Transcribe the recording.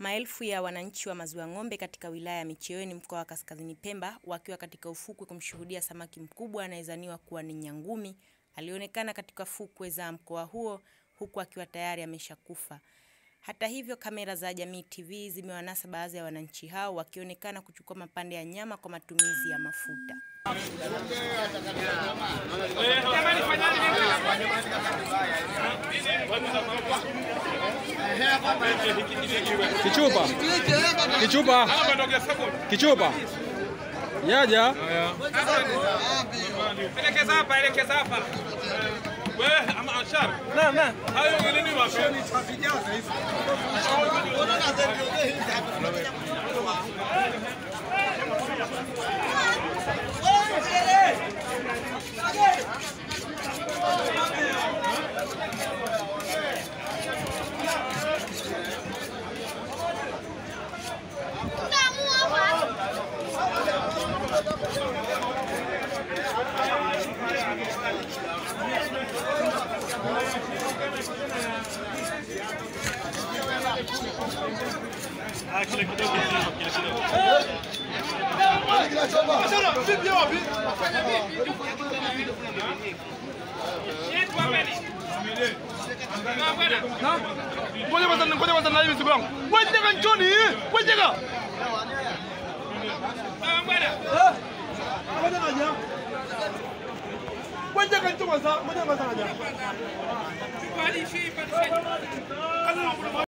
Maelfu ya wananchi wa Maziwa Ng'ombe katika wilaya ya Micheweni mkoa wa Kaskazini Pemba wakiwa katika ufukwe kumshuhudia samaki mkubwa anayezaniwa kuwa ni nyangumi alionekana katika fukwe za mkoa huo huku akiwa tayari ameshakufa. Hata hivyo, kamera za Jamii TV zimewanasa baadhi ya wananchi hao wakionekana kuchukua mapande ya nyama kwa matumizi ya mafuta. Kichupa. Kichupa. Kichupa. Yaja. Elekeza hapa, elekeza hapa. Wewe ama Ashar. Na na. Hayo ni nini wapi? Ni kile kidogo kile Ngoja kwanza ngoja kwanza na hivi siku yangu. Wewe jega njoni. Wewe jega. wajen ajiya wanda kan tukwasa wajen masan ajiya